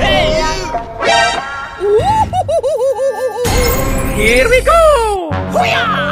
hey, Here we go!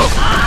No!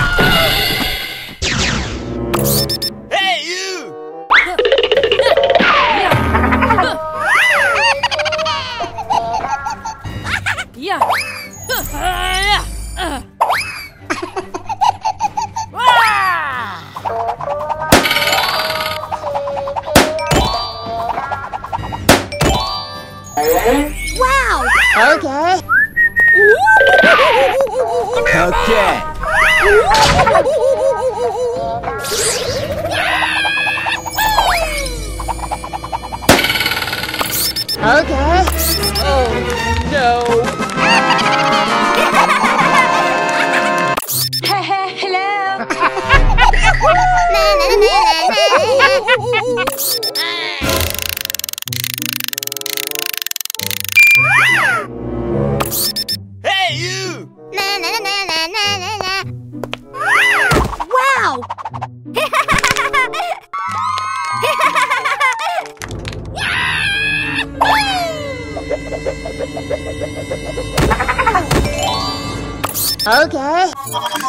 Okay.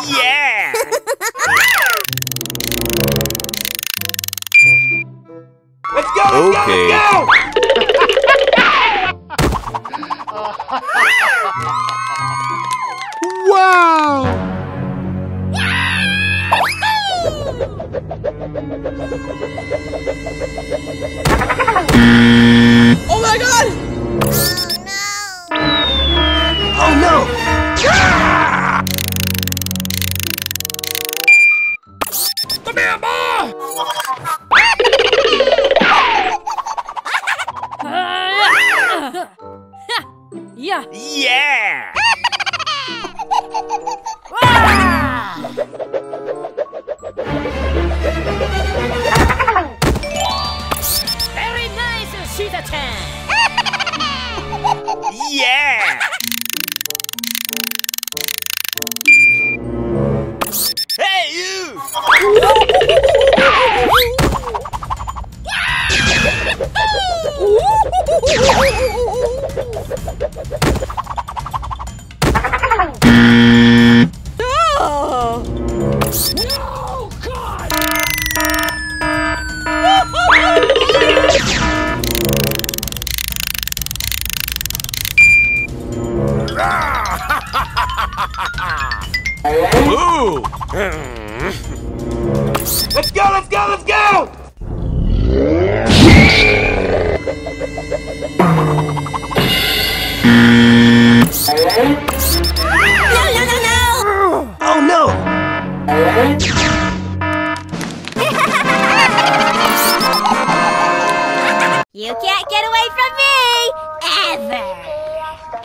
Yeah!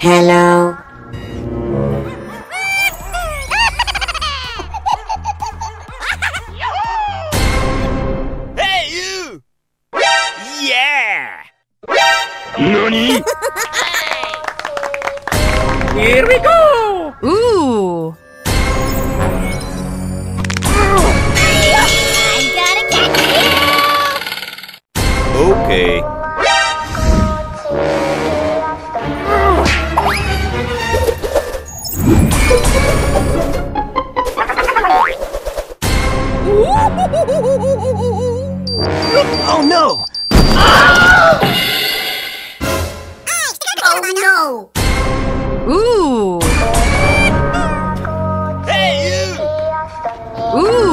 Hello. Ooh.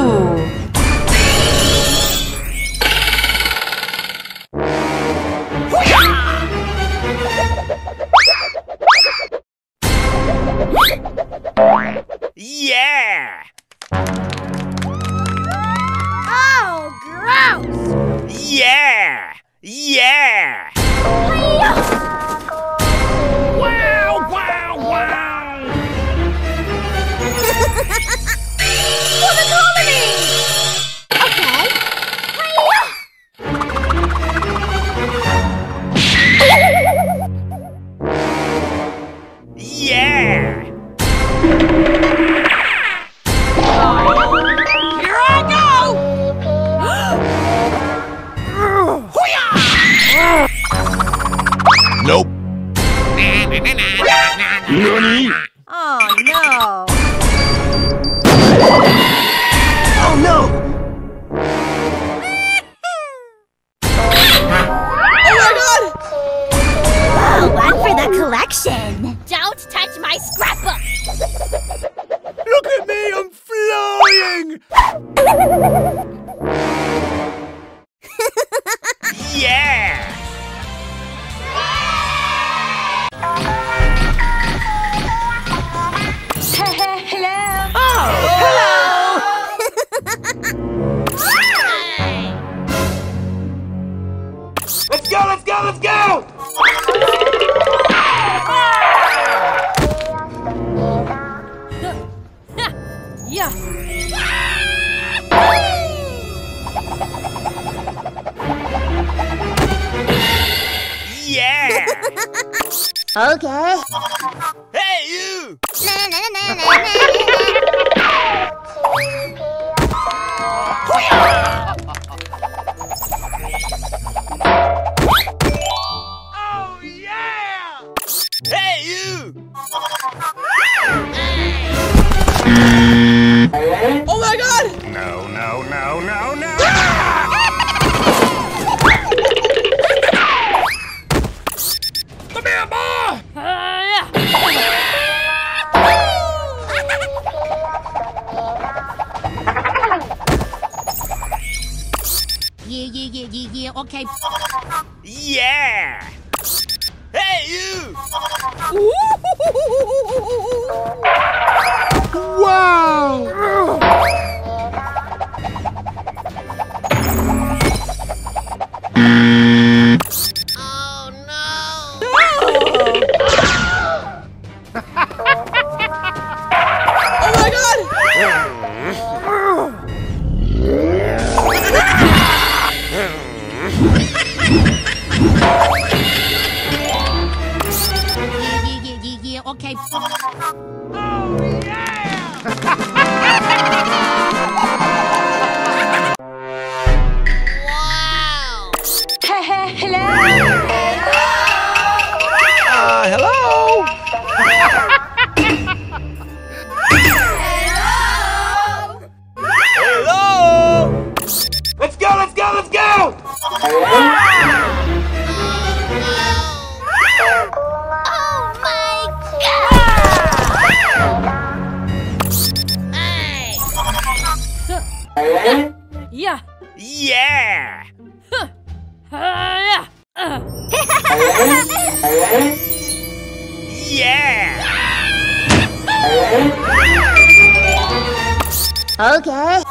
Okay.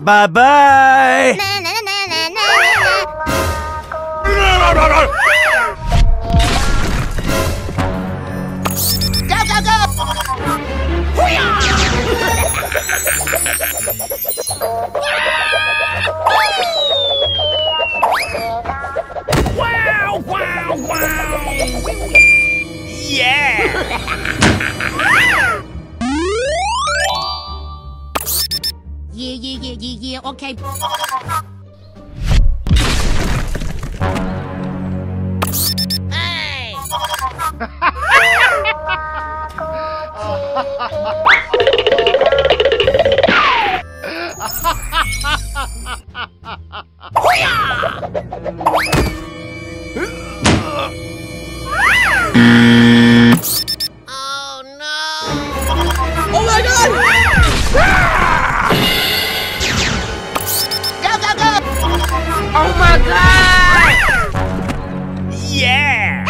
Bye bye. Go go go! wow! Wow! Wow! Yeah! Yeah, yeah, yeah, yeah, yeah, okay. Hey! oh no! Oh my god! Ah! Oh my god! Yeah!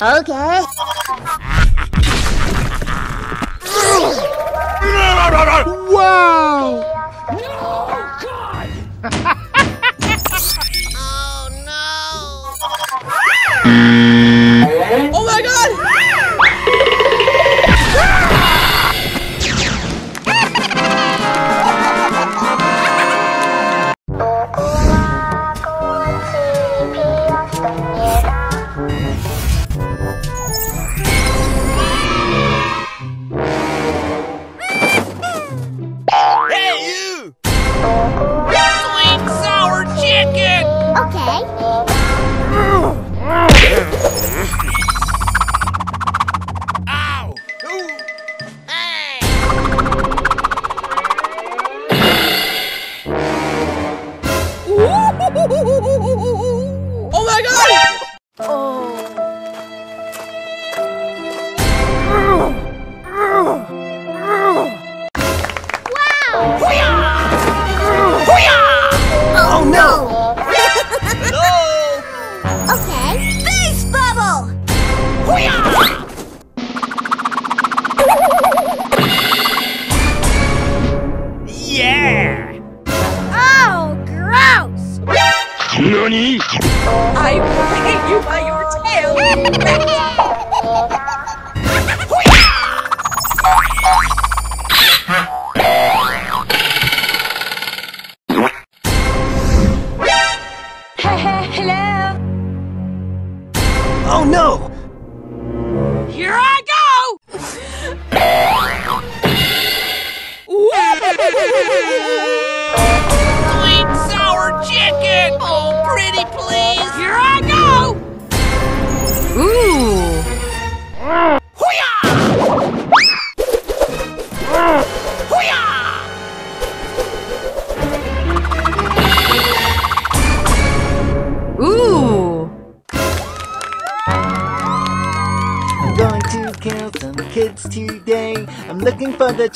okay. wow!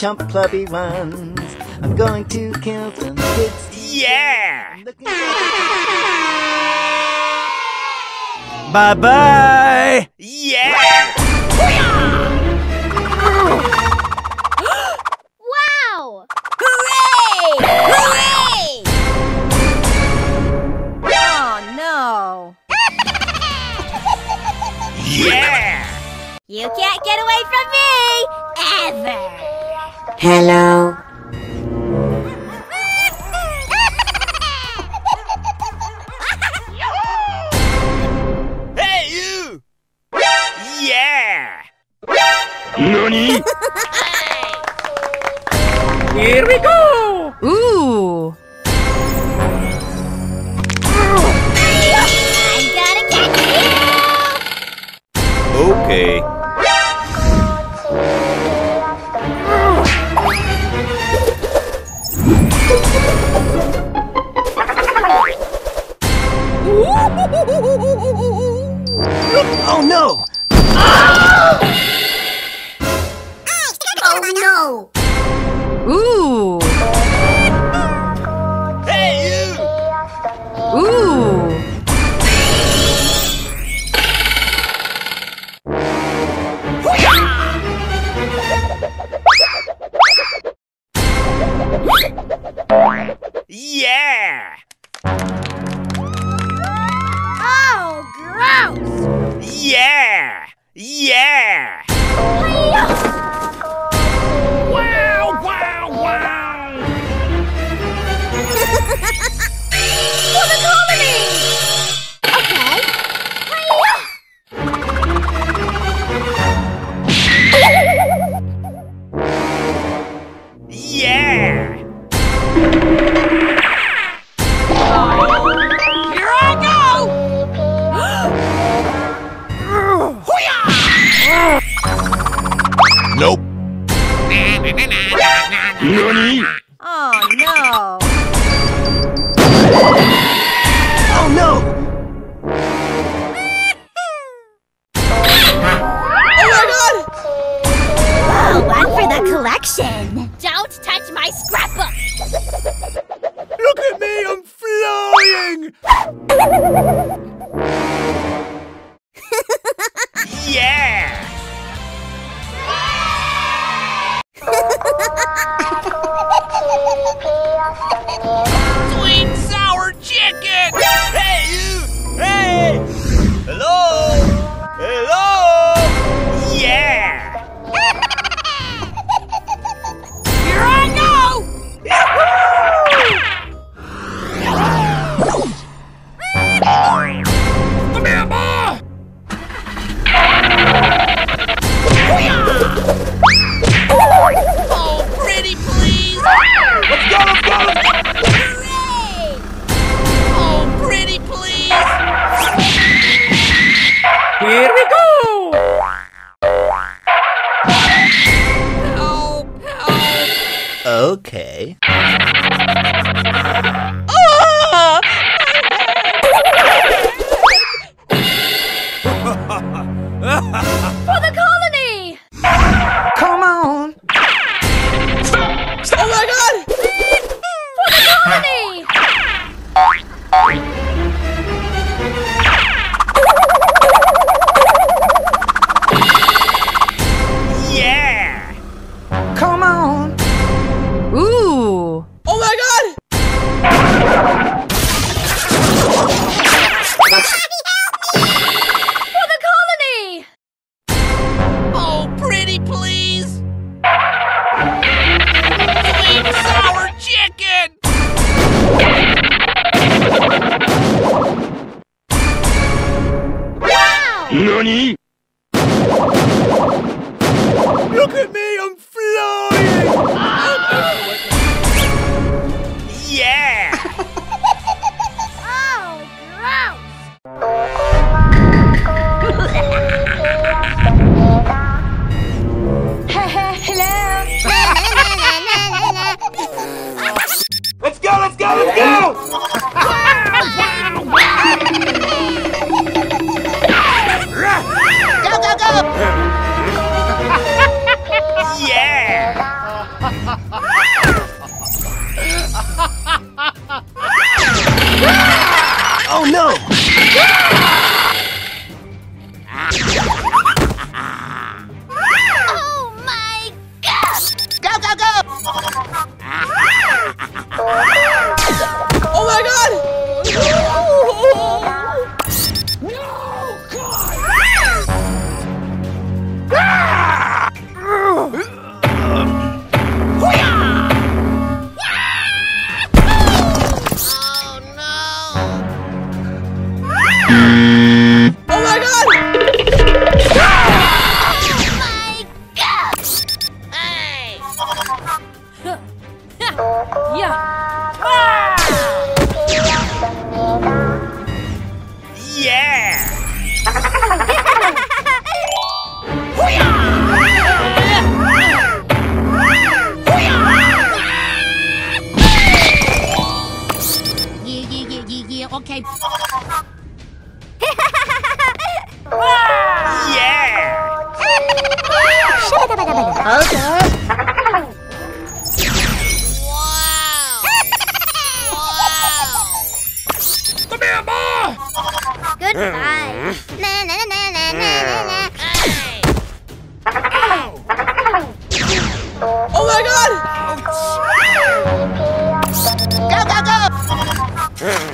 chump clubby ones. I'm going to kill some kids. Yeah! Bye bye! Hello. Oh no! Boy! Goodbye. Mm. Na na na na na mm. na na. Oh my god! Go, go, go! Mm.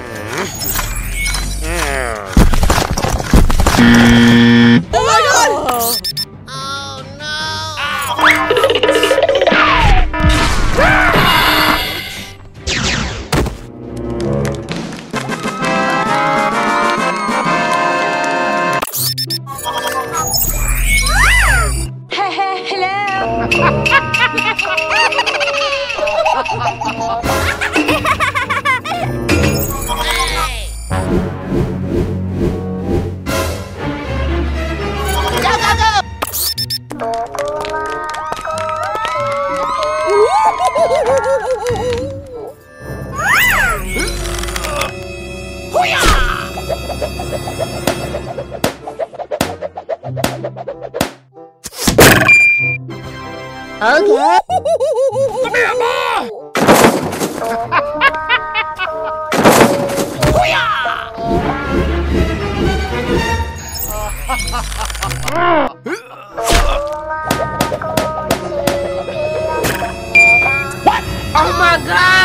Okay. Boy! Oh my god!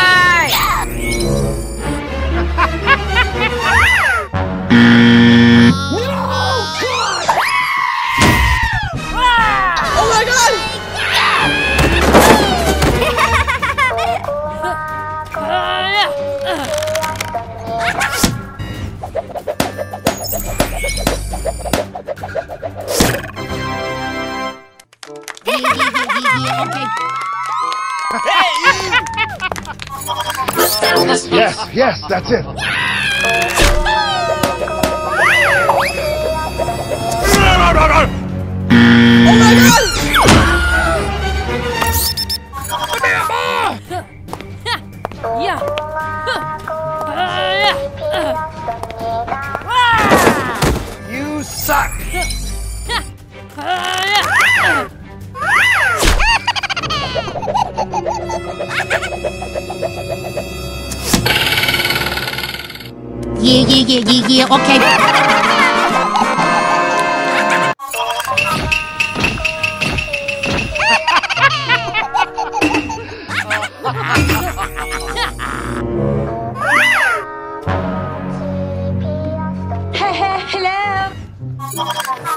Hey! Yes, yes, that's it. Oh my god! Yeah, yeah, yeah, yeah, yeah. Okay.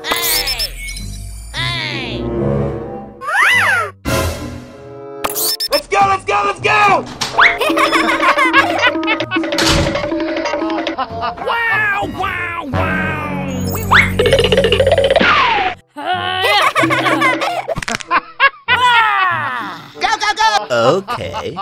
Hey! Hey! Let's go, let's go, let's go! wow, wow, wow. go, go, go. Okay.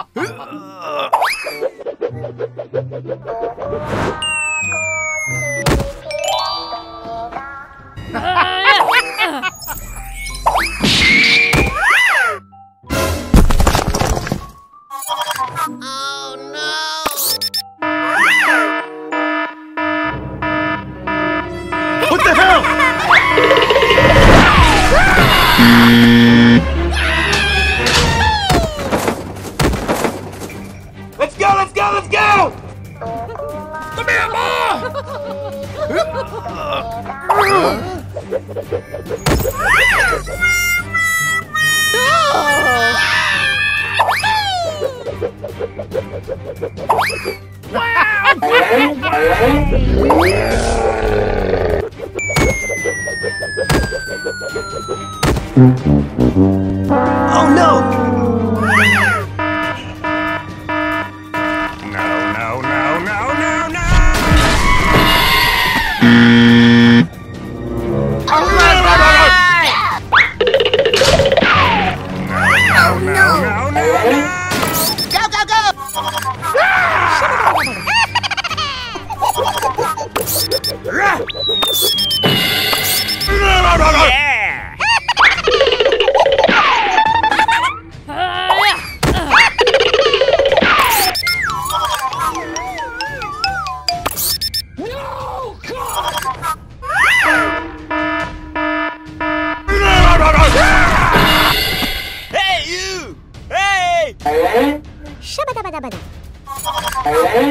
Oh no!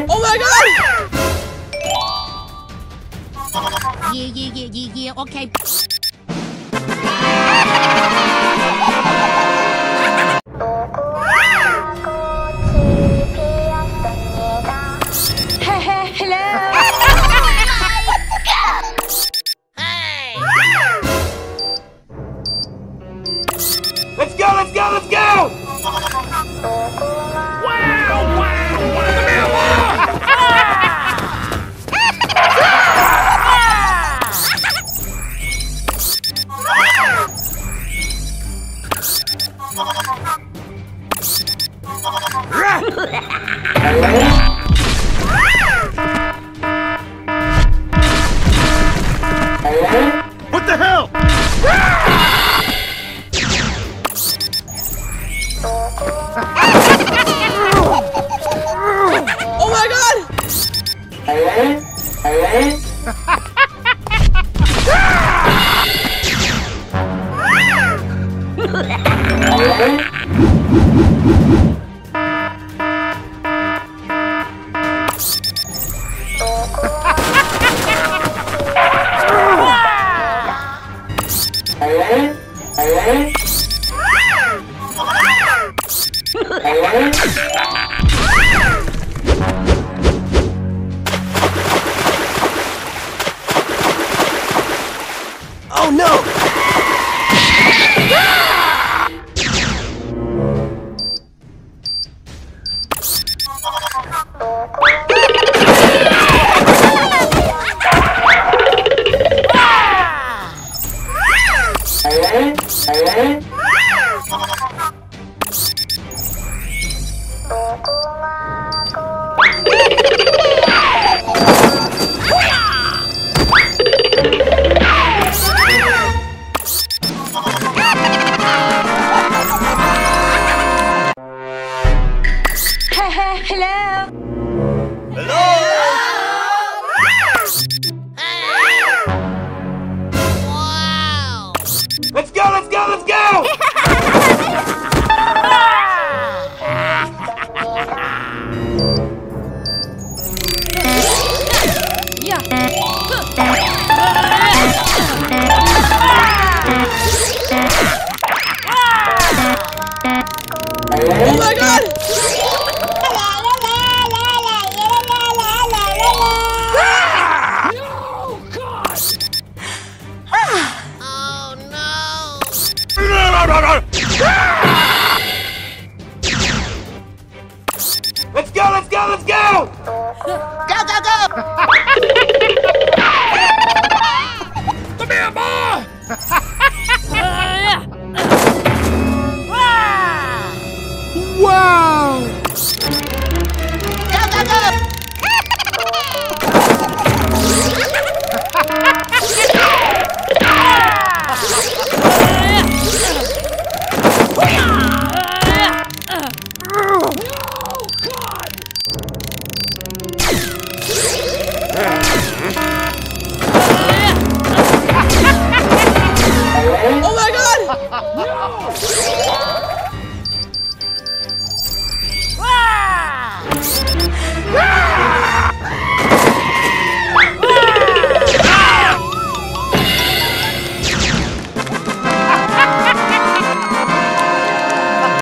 Oh my god! Yeah, yeah, yeah, yeah, yeah, okay. Thank. 这